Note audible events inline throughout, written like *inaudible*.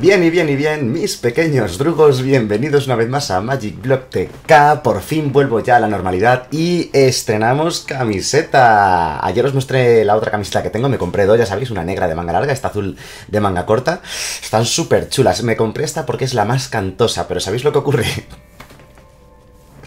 Bien y bien y bien, mis pequeños drugos, bienvenidos una vez más a Magic Block TK. Por fin vuelvo ya a la normalidad y estrenamos camiseta. Ayer os mostré la otra camiseta que tengo, me compré dos, ya sabéis, una negra de manga larga, esta azul de manga corta. Están súper chulas. Me compré esta porque es la más cantosa, pero ¿sabéis lo que ocurre?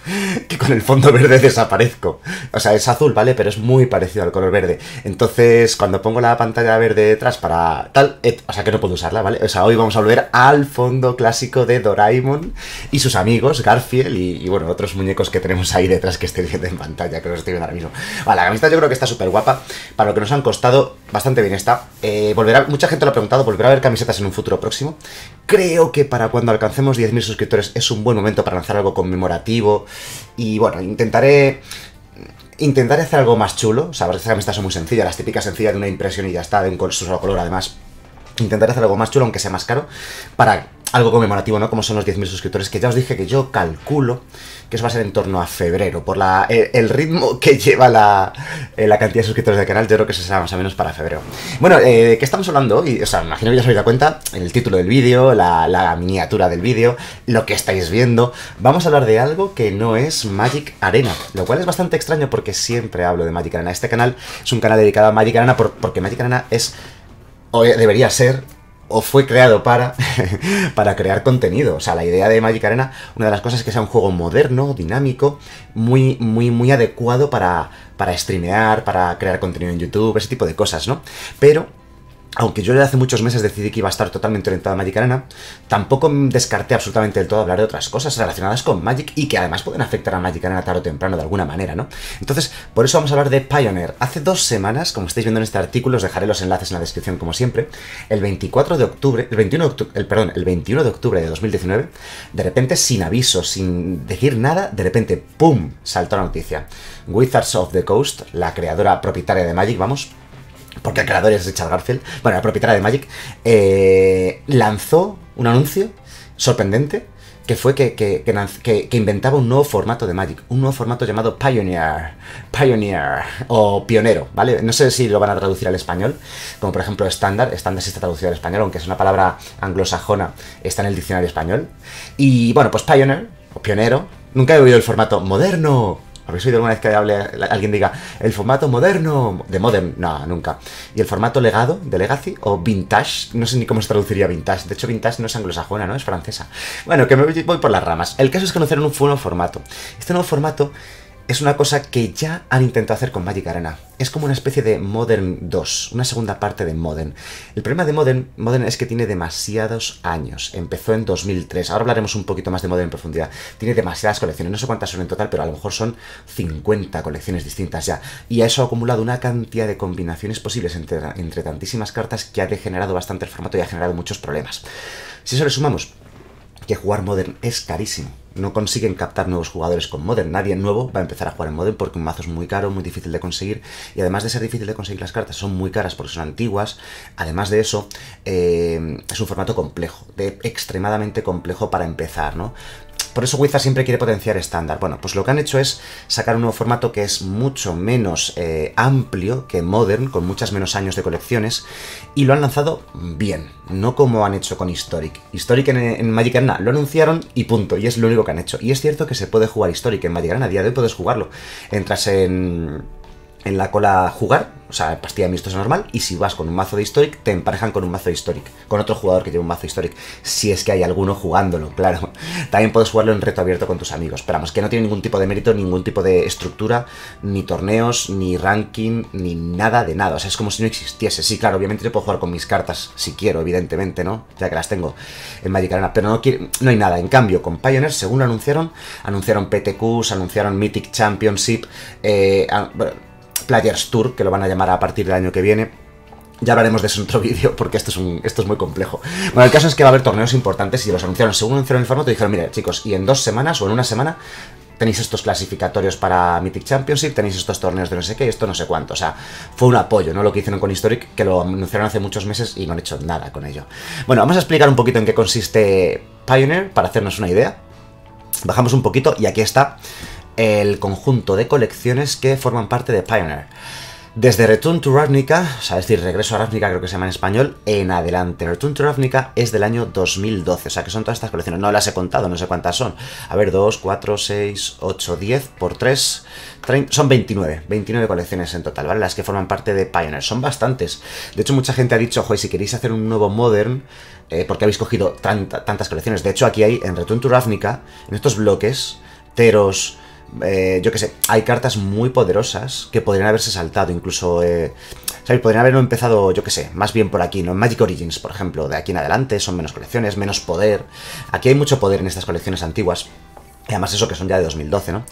*laughs* que con el fondo verde desaparezco. O sea, es azul, ¿vale? Pero es muy parecido al color verde. Entonces, cuando pongo la pantalla verde detrás para tal, o sea, que no puedo usarla, ¿vale? O sea, hoy vamos a volver al fondo clásico de Doraemon y sus amigos, Garfield y, bueno, otros muñecos que tenemos ahí detrás que estoy viendo en pantalla, que los estoy viendo ahora mismo. Vale, la camiseta yo creo que está súper guapa. Para lo que nos han costado, bastante bien está. Eh, volverá, mucha gente lo ha preguntado, ¿volverá a haber camisetas en un futuro próximo? Creo que para cuando alcancemos 10.000 suscriptores es un buen momento para lanzar algo conmemorativo y bueno, intentaré intentaré hacer algo más chulo. O sea, estas camisetas son muy sencillas, las típicas sencillas de una impresión y ya está, en su solo color además. Intentaré hacer algo más chulo, aunque sea más caro, para algo conmemorativo, ¿no? Como son los 10.000 suscriptores, que ya os dije que yo calculo que eso va a ser en torno a febrero. Por la, el, ritmo que lleva la, eh, la, cantidad de suscriptores del canal, yo creo que eso será más o menos para febrero. Bueno, eh, ¿de qué estamos hablando hoy? O sea, imagino que ya os habéis dado cuenta, el título del vídeo, la, la miniatura del vídeo, lo que estáis viendo. Vamos a hablar de algo que no es Magic Arena, lo cual es bastante extraño porque siempre hablo de Magic Arena. Este canal es un canal dedicado a Magic Arena porque Magic Arena es o debería ser o fue creado para, *laughs* para crear contenido. O sea, la idea de Magic Arena, una de las cosas es que sea un juego moderno, dinámico, muy, muy, muy adecuado para, para streamear, para crear contenido en YouTube, ese tipo de cosas, ¿no? Pero aunque yo hace muchos meses decidí que iba a estar totalmente orientado a Magic Arena, tampoco descarté absolutamente del todo hablar de otras cosas relacionadas con Magic y que además pueden afectar a Magic Arena tarde o temprano de alguna manera, ¿no? Entonces, por eso vamos a hablar de Pioneer. Hace dos semanas, como estáis viendo en este artículo, os dejaré los enlaces en la descripción como siempre, el 24 de octubre, el 21 de octubre, el, perdón, el 21 de octubre de 2019, de repente, sin aviso, sin decir nada, de repente, ¡pum!, saltó la noticia. Wizards of the Coast, la creadora propietaria de Magic, vamos, porque el creador es Richard Garfield, bueno, la propietaria de Magic, eh, lanzó un anuncio sorprendente que fue que, que, inventaba un nuevo formato de Magic, un nuevo formato llamado Pioneer, Pioneer o Pionero, ¿vale? No sé si lo van a traducir al español, como por ejemplo estándar, estándar sí está traducido al español, aunque es una palabra anglosajona, está en el diccionario español. Y bueno, pues Pioneer, o Pionero, nunca he oído el formato moderno, ¿Habéis oído alguna vez que alguien diga el formato moderno? De modern, no, nunca. ¿Y el formato legado, de legacy? ¿O vintage? No sé ni cómo se traduciría vintage. De hecho, vintage no es anglosajona, ¿no? Es francesa. Bueno, que me voy por las ramas. El caso es conocer un nuevo formato. Este nuevo formato es una cosa que ya han intentado hacer con Magic Arena. Es como una especie de Modern 2, una segunda parte de Modern. El problema de Modern, Modern es que tiene demasiados años. Empezó en 2003. Ahora hablaremos un poquito más de Modern en profundidad. Tiene demasiadas colecciones. No sé cuántas son en total, pero a lo mejor son 50 colecciones distintas ya. Y a eso ha acumulado una cantidad de combinaciones posibles entre, entre tantísimas cartas que ha degenerado bastante el formato y ha generado muchos problemas. Si eso le sumamos que jugar Modern es carísimo. No consiguen captar nuevos jugadores con Modern. Nadie nuevo va a empezar a jugar en Modern porque un mazo es muy caro, muy difícil de conseguir. Y además de ser difícil de conseguir las cartas, son muy caras porque son antiguas. Además de eso, eh, es un formato complejo, de extremadamente complejo para empezar, ¿no? Por eso Wizard siempre quiere potenciar estándar. Bueno, pues lo que han hecho es sacar un nuevo formato que es mucho menos eh, amplio que Modern, con muchas menos años de colecciones, y lo han lanzado bien, no como han hecho con Historic. Historic en, Magic Arena lo anunciaron y punto, y es lo único que han hecho. Y es cierto que se puede jugar Historic en Magic Arena, a día de hoy puedes jugarlo. Entras en en la cola jugar, o sea, pastilla es normal, y si vas con un mazo de Historic, te emparejan con un mazo de Historic, con otro jugador que lleva un mazo de Historic, si es que hay alguno jugándolo, *laughs* claro. También puedes jugarlo en reto abierto con tus amigos, pero vamos, que no tiene ningún tipo de mérito, ningún tipo de estructura, ni torneos, ni ranking, ni nada de nada, o sea, es como si no existiese. Sí, claro, obviamente yo puedo jugar con mis cartas, si quiero, evidentemente, ¿no? Ya que las tengo en Magic Arena, pero no, no hay nada. En cambio, con Pioneer, según lo anunciaron, anunciaron PTQs, anunciaron Mythic Championship, eh, Players Tour, que lo van a llamar a partir del año que viene. Ya hablaremos de eso en otro *laughs* vídeo, porque esto es, un, esto es muy complejo. Bueno, el caso es que va a haber torneos importantes y los anunciaron. Según anunciaron el formato, dijeron, mire, chicos, y en dos semanas o en una semana tenéis estos clasificatorios para Mythic Championship, tenéis estos torneos de no sé qué, esto no sé cuánto. O sea, fue un apoyo, ¿no? Lo que hicieron con Historic, que lo anunciaron hace muchos meses y no han hecho nada con ello. Bueno, vamos a explicar un poquito en qué consiste Pioneer, para hacernos una idea. Bajamos un poquito y aquí está el conjunto de colecciones que forman parte de Pioneer. Desde Return to Ravnica, o sea, es decir, Regreso a Ravnica creo que se llama en español, en adelante. Return to Ravnica es del año 2012, o sea que son todas estas colecciones. No las he contado, no sé cuántas son. A ver, 2, 4, 6, 8, 10 por 3, 30, son 29. 29 colecciones en total, ¿vale? Las que forman parte de Pioneer. Son bastantes. De hecho, mucha gente ha dicho, joder, si queréis hacer un nuevo Modern, eh, porque habéis cogido tantas colecciones. De hecho, aquí hay, en Return to Ravnica, en estos bloques, Teros eh, yo qué sé, hay cartas muy poderosas que podrían haberse saltado, incluso, eh. Podrían haberlo empezado, yo qué sé, más bien por aquí, ¿no? Magic Origins, por ejemplo, de aquí en adelante son menos colecciones, menos poder. Aquí hay mucho poder en estas colecciones antiguas. Y además eso que son ya de 2012, ¿no?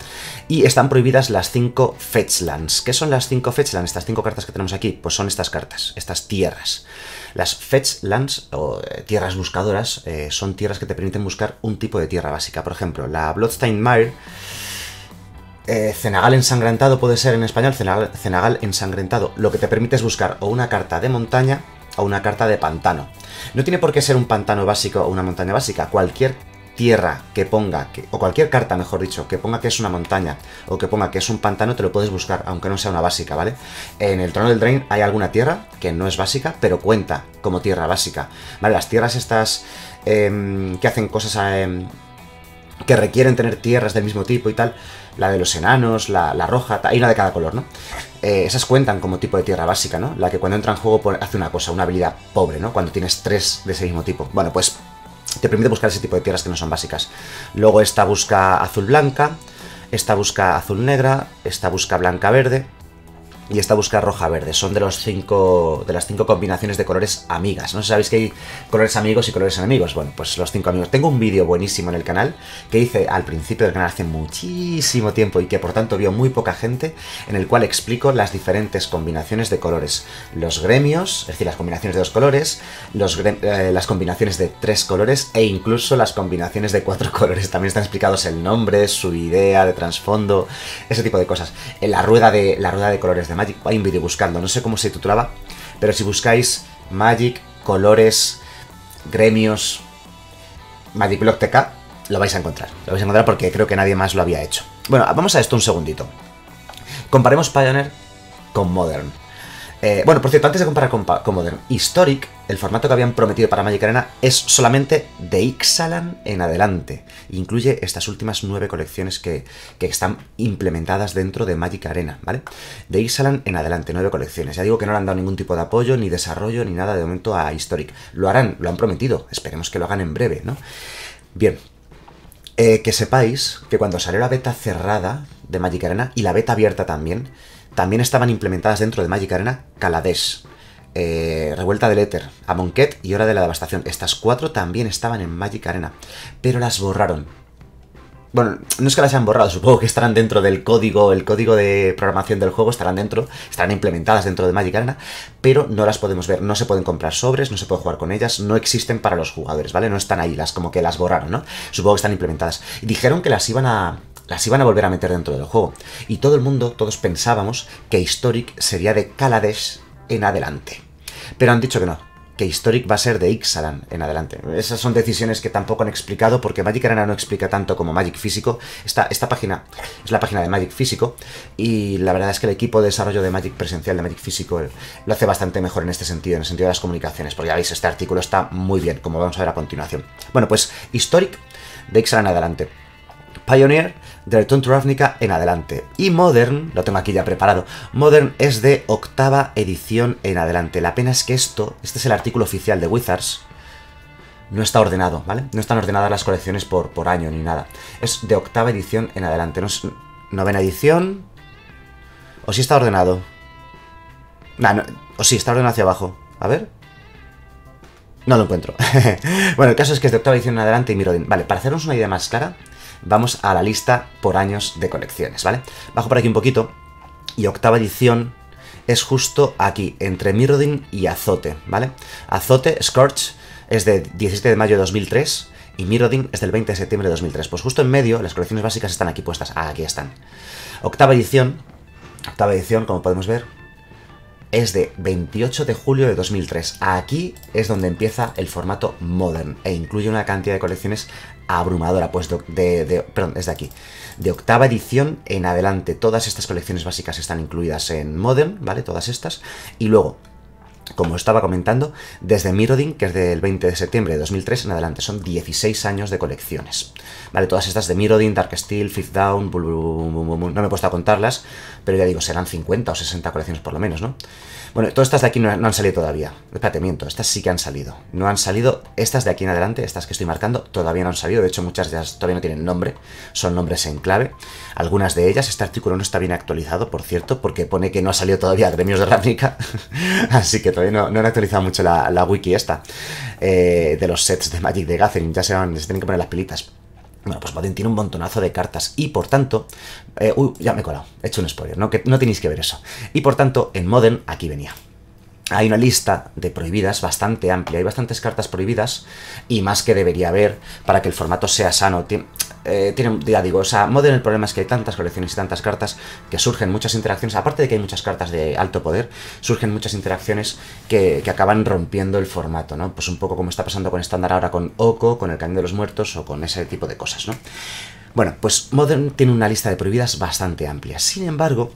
Y están prohibidas las 5 Fetchlands. ¿Qué son las 5 Fetchlands? Estas 5 cartas que tenemos aquí. Pues son estas cartas, estas tierras. Las Fetchlands, o eh, tierras buscadoras, eh, son tierras que te permiten buscar un tipo de tierra básica. Por ejemplo, la Bloodstained Mire eh, Cenagal ensangrentado puede ser en español, Cenagal, ensangrentado. Lo que te permite es buscar o una carta de montaña o una carta de pantano. No tiene por qué ser un pantano básico o una montaña básica. Cualquier tierra que ponga, o cualquier carta, mejor dicho, que ponga que es una montaña o que ponga que es un pantano, te lo puedes buscar, aunque no sea una básica, ¿vale? En el trono del Drain hay alguna tierra que no es básica, pero cuenta como tierra básica, ¿vale? Las tierras estas em, que hacen cosas em, que requieren tener tierras del mismo tipo y tal, la de los enanos, la, roja, hay una de cada color, ¿no? Eh, esas cuentan como tipo de tierra básica, ¿no? La que cuando entra en juego hace una cosa, una habilidad pobre, ¿no? Cuando tienes tres de ese mismo tipo. Bueno, pues te permite buscar ese tipo de tierras que no son básicas. Luego esta busca azul-blanca, esta busca azul-negra, esta busca blanca-verde, y esta busca roja-verde. Son de los cinco. de las cinco combinaciones de colores amigas. No sé si sabéis que hay colores amigos y colores enemigos. Bueno, pues los cinco amigos. Tengo un vídeo buenísimo en el canal que hice al principio del canal hace muchísimo tiempo y que por tanto vio muy poca gente, en el cual explico las diferentes combinaciones de colores. Los gremios, es decir, las combinaciones de dos colores, los eh, las combinaciones de tres colores e incluso las combinaciones de cuatro *laughs* colores. También están explicados el nombre, su idea de trasfondo, ese tipo de cosas. En la rueda de, la rueda de colores de Magic. Hay un vídeo buscando, no sé cómo se titulaba, pero si buscáis Magic, colores, gremios, Magic Block TK, lo vais a encontrar. Lo vais a encontrar porque creo que nadie más lo había hecho. Bueno, vamos a esto un segundito. Comparemos Pioneer con Modern. Eh, bueno, por cierto, antes de comparar con, Modern, Historic, el formato que habían prometido para Magic Arena, es solamente de Ixalan en adelante. Incluye estas últimas nueve colecciones que, están implementadas dentro de Magic Arena, ¿vale? De Ixalan en adelante, nueve colecciones. Ya digo que no le han dado ningún tipo de apoyo, ni desarrollo, ni nada de momento a Historic. Lo harán, lo han prometido. Esperemos que lo hagan en breve, ¿no? Bien, eh, que sepáis que cuando salió la beta cerrada de Magic Arena y la beta abierta también, también estaban implementadas dentro de Magic Arena Kaladesh, eh, Revuelta del Éter, Amonkhet y Hora de la Devastación. Estas cuatro también estaban en Magic Arena, pero las borraron. Bueno, no es que las hayan borrado, supongo que estarán dentro del código, el código de programación del juego estarán dentro, estarán implementadas dentro de Magic Arena, pero no las podemos ver, no se pueden comprar sobres, no se puede jugar con ellas, no existen para los jugadores, ¿vale? No están ahí, las como que las borraron, ¿no? Supongo que están implementadas. Dijeron que las iban a, las iban a volver a meter dentro del juego. Y todo el mundo, todos pensábamos que Historic sería de Kaladesh en adelante. Pero han dicho que no, que Historic va a ser de Ixalan en adelante. Esas son decisiones que tampoco han explicado porque Magic Arena no explica tanto como Magic Físico. Esta, esta página es la página de Magic Físico y la verdad es que el equipo de desarrollo de Magic presencial, de Magic Físico, lo hace bastante mejor en este sentido, en el sentido de las comunicaciones, porque ya veis, este artículo está muy bien, como vamos a ver a continuación. Bueno, pues Historic de Ixalan en adelante. Pioneer de Return to en adelante. Y Modern, lo tengo aquí ya preparado, Modern es de octava edición en adelante. La pena es que esto, este es el artículo oficial de Wizards, no está ordenado, ¿vale? No están ordenadas las colecciones por, por año ni nada. Es de octava edición en adelante. No es novena edición. ¿O si está ordenado? no, o sí, está ordenado hacia abajo. A ver. No lo encuentro. *laughs* bueno, el caso es que es de octava edición en adelante y Mirrodin. Vale, para hacernos una idea más clara, vamos a la lista por años de colecciones, ¿vale? Bajo por aquí un poquito y octava edición es justo aquí, entre Mirrodin y Azote, ¿vale? Azote, Scorch, es de 17 de mayo de 2003 y Mirrodin es del 20 de septiembre de 2003. Pues justo en medio, las colecciones básicas están aquí puestas. Ah, aquí están. Octava edición, octava edición, como podemos ver, es de 28 de julio de 2003. Aquí es donde empieza el formato Modern e incluye una cantidad de colecciones abrumadora, pues de, de, perdón, es de aquí, de octava edición en adelante. Todas estas colecciones básicas están incluidas en Modern, ¿vale? Todas estas. Y luego, como estaba comentando, desde Mirrodin, que es del 20 de septiembre de 2003 en adelante. Son 16 años de colecciones. Vale, todas estas de Mirrodin, Dark Steel, Fifth Down, no me he puesto a contarlas, pero ya digo, serán 50 o 60 colecciones por lo menos, ¿no? Bueno, todas estas de aquí no, han salido todavía. Espérate, miento, estas sí que han salido. No han salido, estas de aquí en adelante, estas que estoy marcando, todavía no han salido. De hecho, muchas de ellas todavía no tienen nombre, son nombres en clave. Algunas de ellas, este artículo no está bien actualizado, por cierto, porque pone que no ha salido todavía Gremios de Ravnica. *laughs* Así que todavía no, han actualizado mucho la, wiki esta eh, de los sets de Magic de Gathering. Ya se, van, se tienen que poner las pilitas. Bueno, pues Modern tiene un montonazo de cartas y por tanto... Eh, uy, ya me he colado, he hecho un spoiler, ¿no? Que no tenéis que ver eso. Y por tanto, en Modern, aquí venía. Hay una lista de prohibidas bastante amplia, hay bastantes cartas prohibidas y más que debería haber para que el formato sea sano. Eh, tiene, ya digo, o sea, Modern el problema es que hay tantas colecciones y tantas cartas que surgen muchas interacciones, aparte de que hay muchas cartas de alto poder, surgen muchas interacciones que, acaban rompiendo el formato, ¿no? Pues un poco como está pasando con estándar ahora con Oko, con el Cañón de los Muertos o con ese tipo de cosas, ¿no? Bueno, pues Modern tiene una lista de prohibidas bastante amplia. Sin embargo,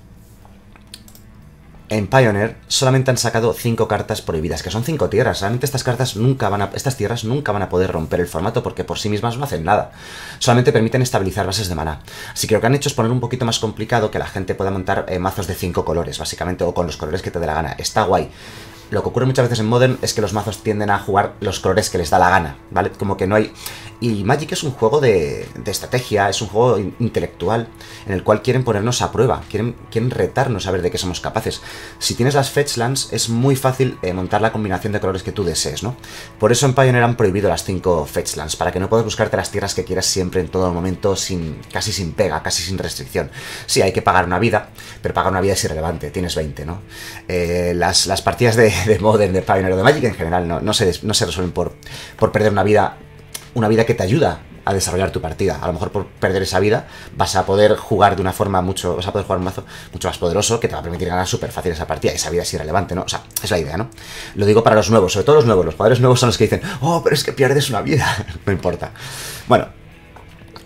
en Pioneer solamente han sacado 5 cartas prohibidas, que son 5 tierras. Realmente estas cartas nunca van a, estas tierras nunca van a poder romper el formato porque por sí mismas no hacen nada. Solamente permiten estabilizar bases de mana. Así que lo que han hecho es poner un poquito más complicado que la gente pueda montar eh, mazos de 5 colores, básicamente, o con los colores que te dé la gana. Está guay. Lo que ocurre muchas veces en Modern es que los mazos tienden a jugar los colores que les da la gana, ¿vale? Como que no hay... Y Magic es un juego de, estrategia, es un juego intelectual en el cual quieren ponernos a prueba, quieren, quieren retarnos a ver de qué somos capaces. Si tienes las Fetchlands es muy fácil eh, montar la combinación de colores que tú desees, ¿no? Por eso en Pioneer han prohibido las 5 Fetchlands, para que no puedas buscarte las tierras que quieras siempre en todo momento, sin, casi sin pega, casi sin restricción. Sí, hay que pagar una vida, pero pagar una vida es irrelevante, tienes 20, ¿no? Eh, las, las partidas de, de Modern, de Pioneer o de Magic en general no, no, se, no se resuelven por, por perder una vida, una vida que te ayuda a desarrollar tu partida. A lo mejor por perder esa vida vas a poder jugar de una forma mucho, vas a poder jugar un mazo mucho más poderoso que te va a permitir ganar súper fácil esa partida. Esa vida es irrelevante, ¿no? O sea, es la idea, ¿no? Lo digo para los nuevos, sobre todo los nuevos. Los poderes nuevos son los que dicen, oh, pero es que pierdes una vida. *laughs* no importa. Bueno,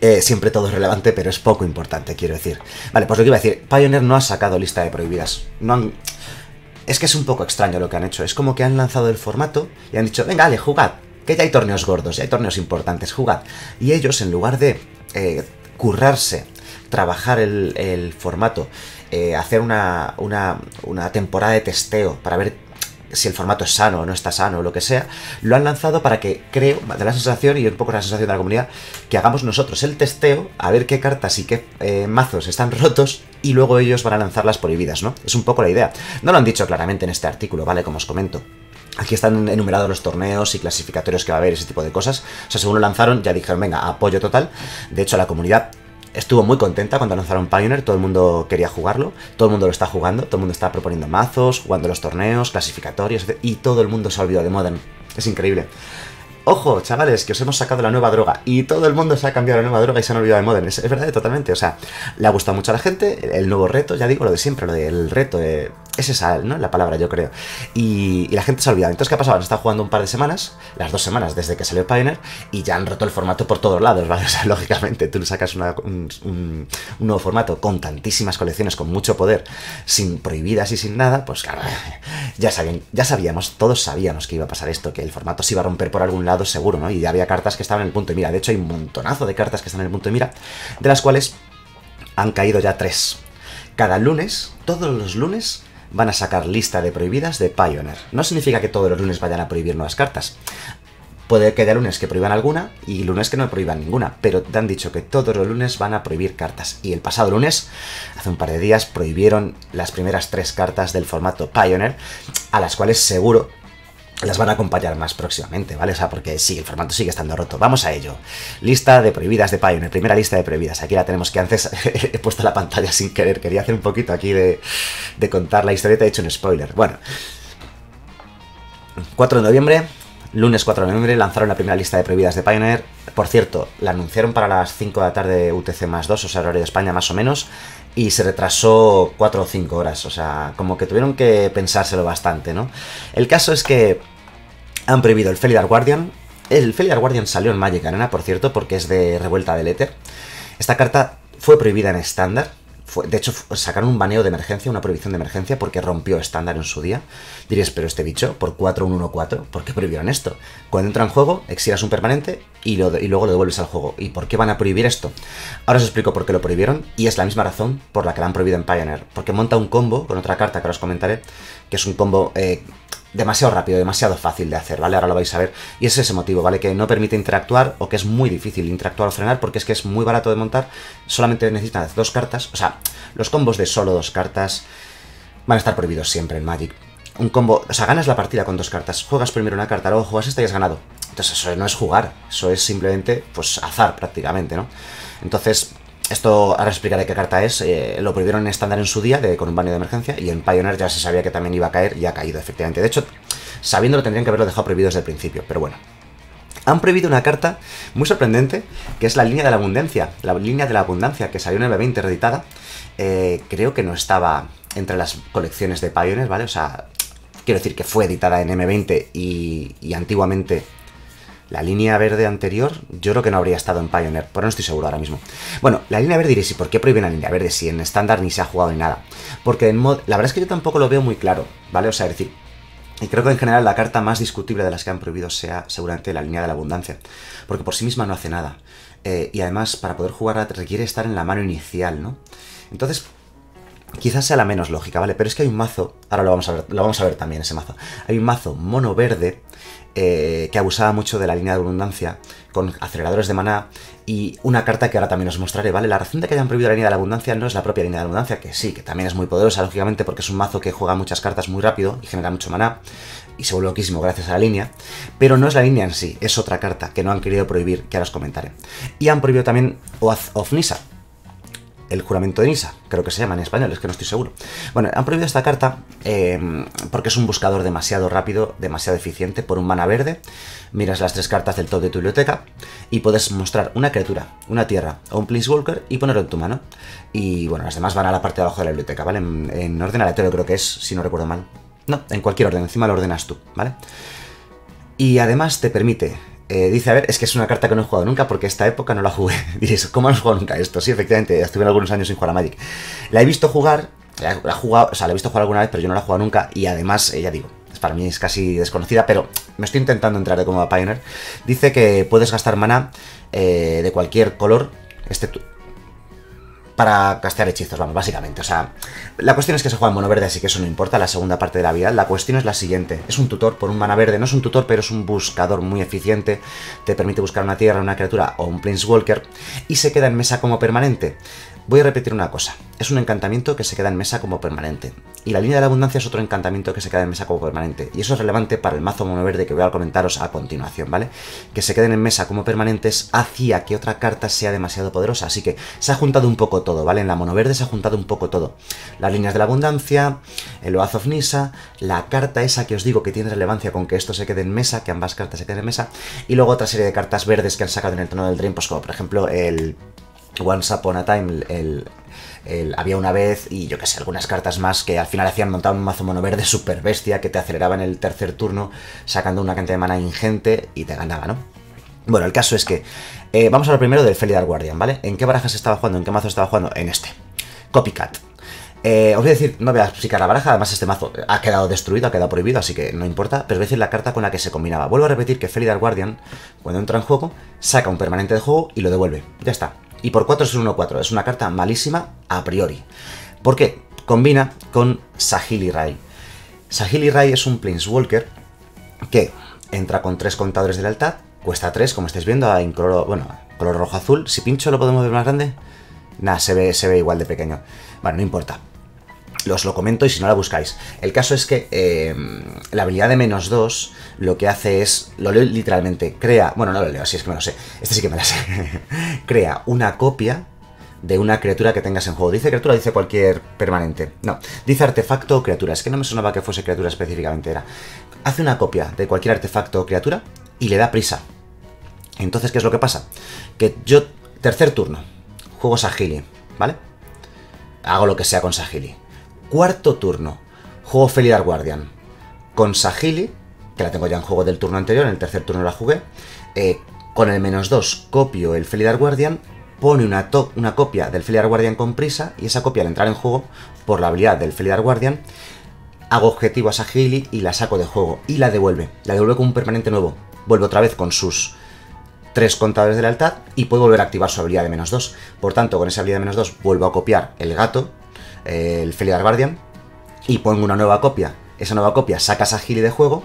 eh, siempre todo es relevante, pero es poco importante, quiero decir. Vale, pues lo que iba a decir, Pioneer no ha sacado lista de prohibidas. No han, es que es un poco extraño lo que han hecho. Es como que han lanzado el formato y han dicho, venga, dale, jugad. Que ya hay torneos gordos, ya hay torneos importantes, jugad. Y ellos, en lugar de eh, currarse, trabajar el, formato, eh, hacer una, una, una temporada de testeo para ver si el formato es sano o no está sano o lo que sea, lo han lanzado para que creo, de la sensación y un poco la sensación de la comunidad, que hagamos nosotros el testeo, a ver qué cartas y qué eh, mazos están rotos y luego ellos van a lanzar las prohibidas, ¿no? Es un poco la idea. No lo han dicho claramente en este artículo, ¿vale? Como os comento. Aquí están enumerados los torneos y clasificatorios que va a haber, ese tipo de cosas. O sea, según lo lanzaron, ya dijeron, venga, apoyo total. De hecho, la comunidad estuvo muy contenta cuando lanzaron Pioneer, todo el mundo quería jugarlo, todo el mundo lo está jugando, todo el mundo está proponiendo mazos, jugando los torneos, clasificatorios, y todo el mundo se ha olvidado de Modern. Es increíble. Ojo, chavales, que os hemos sacado la nueva droga y todo el mundo se ha cambiado la nueva droga y se han olvidado de Modern. Es, verdad, totalmente. O sea, le ha gustado mucho a la gente el nuevo reto, ya digo lo de siempre, lo del reto. de es esa, ¿no? La palabra, yo creo. Y, la gente se ha olvidado. Entonces, ¿qué ha pasado? Han estado jugando un par de semanas, las dos semanas desde que salió Pioneer, y ya han roto el formato por todos lados, ¿vale? *laughs* O sea, lógicamente, tú sacas un, nuevo formato con tantísimas colecciones, con mucho poder, sin prohibidas y sin nada, pues claro, *laughs* ya, ya sabíamos, todos sabíamos que iba a pasar esto, que el formato se iba a romper por algún lado seguro, ¿no? Y ya había cartas que estaban en el punto de mira. De hecho, hay un montonazo de cartas que están en el punto de mira, de las cuales han caído ya tres. Cada lunes, todos los lunes, van a sacar lista de prohibidas de Pioneer. No significa que todos los lunes vayan a prohibir nuevas cartas. Puede que haya lunes que prohíban alguna y lunes que no prohíban ninguna, pero te han dicho que todos los lunes van a prohibir cartas. Y el pasado lunes, hace un par de días, prohibieron las primeras tres cartas del formato Pioneer, a las cuales seguro las van a acompañar más próximamente, ¿vale? O sea, porque sí, el formato sigue estando roto. Vamos a ello. Lista de prohibidas de Pioneer, primera lista de prohibidas. Aquí la tenemos que antes *laughs* he puesto la pantalla sin querer. Quería hacer un poquito aquí de, contar la historieta, he hecho un spoiler. Bueno, 4 de noviembre, lunes 4 de noviembre, lanzaron la primera lista de prohibidas de Pioneer. Por cierto, la anunciaron para las 5 de la tarde UTC más 2, o sea, horario de España más o menos. y se retrasó 4 o 5 horas. O sea, como que tuvieron que pensárselo bastante, ¿no? El caso es que han prohibido el Felidar Guardian. El Felidar Guardian salió en Magic Arena, por cierto, porque es de revuelta del éter. Esta carta fue prohibida en estándar de hecho, sacaron un baneo de emergencia, una prohibición de emergencia, porque rompió estándar en su día. Diréis, pero este bicho, por 4-1-1-4, ¿por qué prohibieron esto? Cuando entra en juego, exilas un permanente y, luego lo devuelves al juego. ¿Y por qué van a prohibir esto? Ahora os explico por qué lo prohibieron, y es la misma razón por la que lo han prohibido en Pioneer. Porque monta un combo con otra carta que os comentaré, que es un combo eh, demasiado rápido, demasiado fácil de hacer, ¿vale? Ahora lo vais a ver. Y es ese motivo, ¿vale? Que no permite interactuar o que es muy difícil interactuar o frenar porque es que es muy barato de montar. Solamente necesitas dos cartas. O sea, los combos de solo dos cartas van a estar prohibidos siempre en Magic. Un combo, o sea, ganas la partida con dos cartas. Juegas primero una carta, luego juegas esta y has ganado. Entonces eso no es jugar, eso es simplemente, pues, azar prácticamente, ¿no? Entonces, esto ahora explicaré qué carta es. Eh, lo prohibieron en estándar en su día con un baño de emergencia y en Pioneer ya se sabía que también iba a caer y ha caído efectivamente. De hecho, sabiéndolo tendrían que haberlo dejado prohibido desde el principio, pero bueno. Han prohibido una carta muy sorprendente que es la línea de la abundancia. La línea de la abundancia que salió en el 20 reeditada. Eh, creo que no estaba entre las colecciones de Pioneer, ¿vale? O sea, quiero decir que fue editada en M20 y, y antiguamente la línea verde anterior, yo creo que no habría estado en Pioneer, pero no estoy seguro ahora mismo. Bueno, la línea verde diréis, ¿y por qué prohíben la línea verde si en estándar ni se ha jugado ni nada? Porque en mod, la verdad es que yo tampoco lo veo muy claro, ¿vale? O sea, decir, y creo que en general la carta más discutible de las que han prohibido sea seguramente la línea de la abundancia, porque por sí misma no hace nada. Eh, y además, para poder jugar requiere estar en la mano inicial, ¿no? Entonces, quizás sea la menos lógica, ¿vale? Pero es que hay un mazo, ahora lo vamos a ver, lo vamos a ver también ese mazo. Hay un mazo mono verde eh, que abusaba mucho de la línea de abundancia con aceleradores de maná y una carta que ahora también os mostraré, ¿vale? La razón de que hayan prohibido la línea de abundancia no es la propia línea de abundancia, que sí, que también es muy poderosa, lógicamente, porque es un mazo que juega muchas cartas muy rápido y genera mucho maná y se vuelve loquísimo gracias a la línea, pero no es la línea en sí, es otra carta que no han querido prohibir, que ahora os comentaré. Y han prohibido también Oath of Nisa, el juramento de Nisa, creo que se llama en español, es que no estoy seguro. Bueno, han prohibido esta carta eh, porque es un buscador demasiado rápido, demasiado eficiente, por un mana verde. Miras las tres cartas del top de tu biblioteca y puedes mostrar una criatura, una tierra o un Planeswalker y ponerlo en tu mano. Y bueno, las demás van a la parte de abajo de la biblioteca, ¿vale? En, en orden aleatorio creo que es, si no recuerdo mal. No, en cualquier orden, encima lo ordenas tú, ¿vale? Y además te permite eh, dice, a ver, es que es una carta que no he jugado nunca porque esta época no la jugué. *laughs* Diréis, ¿cómo no has jugado nunca esto? Sí, efectivamente, estuve algunos años sin jugar a Magic. La he visto jugar, la he o sea, la he visto jugar alguna vez, pero yo no la he jugado nunca. Y además, eh, ya digo, para mí es casi desconocida, pero me estoy intentando entrar de como Pioneer. Dice que puedes gastar mana eh, de cualquier color, este para castear hechizos, vamos, básicamente. O sea, la cuestión es que se juega en mono verde, así que eso no importa, la segunda parte de la vida. La cuestión es la siguiente. Es un tutor por un mana verde, no es un tutor, pero es un buscador muy eficiente. Te permite buscar una tierra, una criatura o un Planeswalker y se queda en mesa como permanente. Voy a repetir una cosa. Es un encantamiento que se queda en mesa como permanente. Y la línea de la abundancia es otro encantamiento que se queda en mesa como permanente. Y eso es relevante para el mazo mono verde que voy a comentaros a continuación, ¿vale? Que se queden en mesa como permanentes hacía que otra carta sea demasiado poderosa. Así que se ha juntado un poco todo, ¿vale? En la mono verde se ha juntado un poco todo. Las líneas de la abundancia, el Oath of Nisa, la carta esa que os digo que tiene relevancia con que esto se quede en mesa, que ambas cartas se queden en mesa. Y luego otra serie de cartas verdes que han sacado en el tono del Dream, pues como por ejemplo el Once Upon a Time, el, había una vez y yo que sé, algunas cartas más que al final hacían montar un mazo mono verde super bestia que te aceleraba en el tercer turno sacando una cantidad de mana ingente y te ganaba, ¿no? Bueno, el caso es que eh, vamos a lo primero del Felidar Guardian, ¿vale? ¿En qué barajas estaba jugando? ¿En qué mazo estaba jugando? En este. Copycat. Eh, os voy a decir, no voy a explicar la baraja, además este mazo ha quedado destruido, ha quedado prohibido, así que no importa, pero voy a decir la carta con la que se combinaba. Vuelvo a repetir que Felidar Guardian, cuando entra en juego, saca un permanente de juego y lo devuelve. Ya está. Y por 4 es un 1-4. Es una carta malísima a priori. ¿Por qué? Combina con Sahili Rai. Sahili Rai es un Planeswalker que entra con 3 contadores de lealtad, cuesta 3, como estáis viendo, en color, bueno, color rojo-azul. Si pincho, ¿lo podemos ver más grande? Nada, se ve, se ve igual de pequeño. Bueno, no importa os lo comento y si no la buscáis. El caso es que eh, la habilidad de menos 2 lo que hace es, lo leo literalmente, crea, bueno, no lo leo, así es que me lo sé, este sí que me la sé, *laughs* crea una copia de una criatura que tengas en juego. Dice criatura, dice cualquier permanente. No, dice artefacto o criatura. Es que no me sonaba que fuese criatura específicamente. Era. Hace una copia de cualquier artefacto o criatura y le da prisa. Entonces, ¿qué es lo que pasa? Que yo, tercer turno, juego Sahili, ¿vale? hago lo que sea con Sahili. Cuarto turno, juego Felidar Guardian. Con Sahili, que la tengo ya en juego del turno anterior, en el tercer turno la jugué. Eh, con el menos 2 copio el Felidar Guardian, pone una, copia del Felidar Guardian con prisa, y esa copia al entrar en juego, por la habilidad del Felidar Guardian, hago objetivo a Sahili y la saco de juego. Y la devuelve. La devuelve con un permanente nuevo. Vuelve otra vez con sus tres contadores de lealtad y puedo volver a activar su habilidad de menos 2. Por tanto, con esa habilidad de menos 2 vuelvo a copiar el gato, el Felidar Guardian, y pongo una nueva copia. Esa nueva copia saca a Gili de juego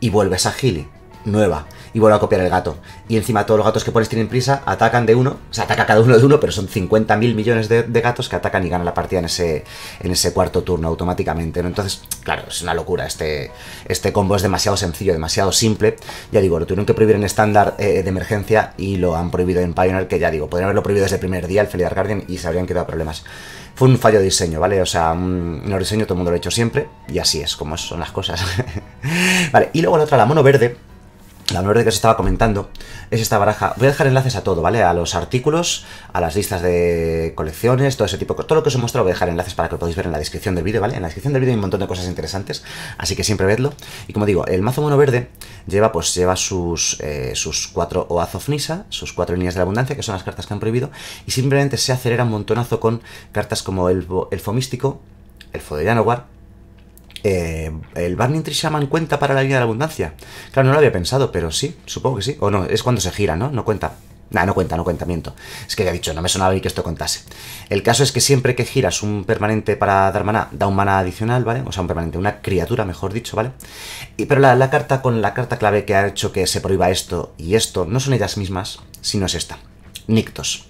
y vuelve a Gili nueva y vuelve a copiar el gato. Y encima todos los gatos que pones tienen prisa, atacan de uno, o sea, ataca cada uno de uno, pero son 50 mil millones de, gatos que atacan y ganan la partida en ese, en ese cuarto turno automáticamente. Entonces, claro, es una locura. Este, este combo es demasiado sencillo, demasiado simple. Ya digo, lo tuvieron que prohibir en estándar eh, de emergencia y lo han prohibido en Pioneer, que ya digo, podrían haberlo prohibido desde el primer día, el Felidar Guardian, y se habrían quedado problemas. Fue un fallo de diseño, ¿vale? O sea, un, un diseño todo el mundo lo ha hecho siempre, y así es, como son las cosas. *laughs* vale, y luego la otra, la mono verde, la verde que os estaba comentando es esta baraja. Voy a dejar enlaces a todo, ¿vale? A los artículos, a las listas de colecciones, todo ese tipo. Todo lo que os he mostrado voy a dejar enlaces para que lo podáis ver en la descripción del vídeo, ¿vale? En la descripción del vídeo hay un montón de cosas interesantes, así que siempre vedlo. Y como digo, el mazo mono verde lleva, pues, lleva sus, eh, sus cuatro Oath Nisa, sus cuatro líneas de la abundancia, que son las cartas que han prohibido, y simplemente se acelera un montonazo con cartas como el Elfo Místico, Elfo de Janowar, eh, ¿El Burning Tree Shaman cuenta para la línea de la abundancia? Claro, no lo había pensado, pero sí, supongo que sí. O no, es cuando se gira, ¿no? No cuenta. Nah, no cuenta, no cuenta, miento. Es que ya he dicho, no me sonaba bien que esto contase. El caso es que siempre que giras un permanente para dar mana, da un mana adicional, ¿vale? O sea, un permanente, una criatura, mejor dicho, ¿vale? Y, pero la, carta con la carta clave que ha hecho que se prohíba esto y esto no son ellas mismas, sino es esta. Nictos.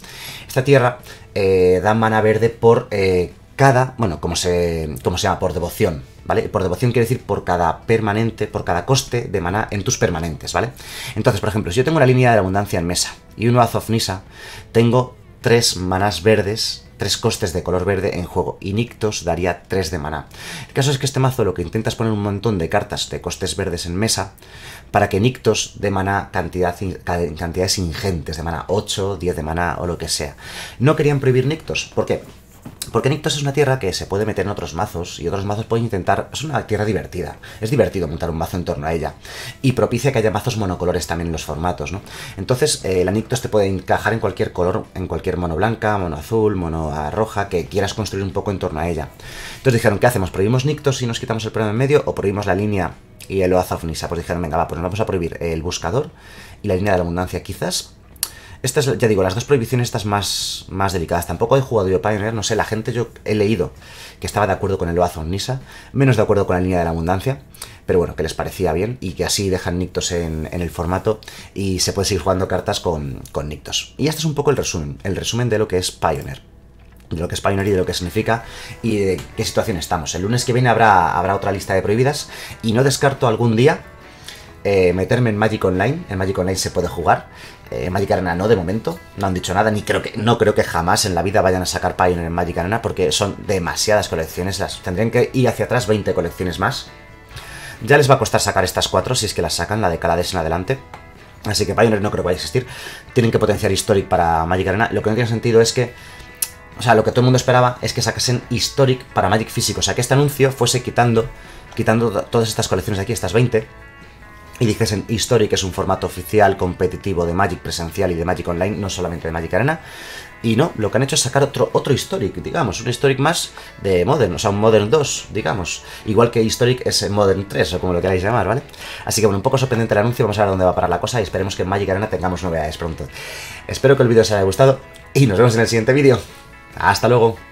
Esta tierra eh, da mana verde por eh, cada, bueno, como se, como se llama, por devoción, ¿vale? Por devoción quiere decir por cada permanente, por cada coste de maná en tus permanentes, ¿vale? Entonces, por ejemplo, si yo tengo una línea de abundancia en mesa y un of Nisa, tengo tres manás verdes, tres costes de color verde en juego, y Nictos daría tres de maná. El caso es que este mazo lo que intenta es poner un montón de cartas de costes verdes en mesa, para que Nictos de maná cantidad, cantidades ingentes de maná, 8, 10 de maná o lo que sea. No querían prohibir Nictos, ¿por qué? Porque Nictos es una tierra que se puede meter en otros mazos y otros mazos pueden intentar... Es una tierra divertida. Es divertido montar un mazo en torno a ella. Y propicia que haya mazos monocolores también en los formatos, ¿no? Entonces, eh, la Nictos te puede encajar en cualquier color, en cualquier mono blanca, mono azul, mono roja, que quieras construir un poco en torno a ella. Entonces dijeron, ¿qué hacemos? ¿Prohibimos Nictos y nos quitamos el problema en medio o prohibimos la línea y el Nisa? Pues dijeron, venga, va, pues nos vamos a prohibir el buscador y la línea de la abundancia. Quizás estas, ya digo, las dos prohibiciones estas más, más delicadas. Tampoco he jugado yo Pioneer, no sé, la gente yo he leído que estaba de acuerdo con el Oazon Nisa, menos de acuerdo con la línea de la abundancia, pero bueno, que les parecía bien y que así dejan Nictos en, el formato y se puede seguir jugando cartas con, Nictos. Y este es un poco el resumen, el resumen de lo que es Pioneer de lo que es Pioneer y de lo que significa y de qué situación estamos. El lunes que viene habrá, habrá otra lista de prohibidas y no descarto algún día eh, meterme en Magic Online. En Magic Online se puede jugar. Eh, Magic Arena no de momento, no han dicho nada, ni creo que, no creo que jamás en la vida vayan a sacar Pioneer en Magic Arena porque son demasiadas colecciones, las tendrían que ir hacia atrás 20 colecciones más. Ya les va a costar sacar estas cuatro si es que las sacan, la de Calades en adelante. Así que Pioneer no creo que vaya a existir. Tienen que potenciar Historic para Magic Arena. Lo que no tiene sentido es que o sea, lo que todo el mundo esperaba es que sacasen Historic para Magic físico. O sea, que este anuncio fuese quitando, quitando todas estas colecciones de aquí, estas 20, y dijesen History, que es un formato oficial competitivo de Magic presencial y de Magic Online, no solamente de Magic Arena. Y no, lo que han hecho es sacar otro, otro Historic, digamos, un Historic más de Modern, o sea, un Modern 2, digamos. Igual que Historic es Modern 3, o como lo queráis llamar, ¿vale? Así que bueno, un poco sorprendente el anuncio, vamos a ver dónde va a parar la cosa y esperemos que en Magic Arena tengamos novedades pronto. Espero que el vídeo os haya gustado y nos vemos en el siguiente vídeo. Hasta luego.